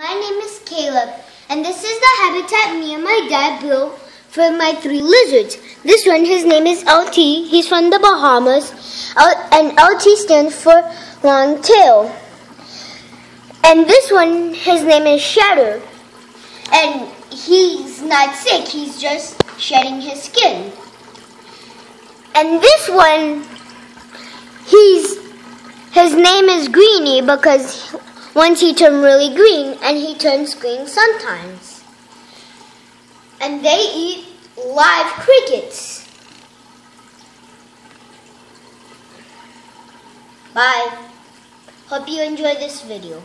My name is Caleb, and this is the habitat me and my dad built for my three lizards. This one, his name is LT. He's from the Bahamas, and LT stands for long tail. And this one, his name is Shadow, and he's not sick. He's just shedding his skin. And this one, he's his name is Greeny because once he turned really green and he turns green sometimes. And they eat live crickets. Bye. Hope you enjoy this video.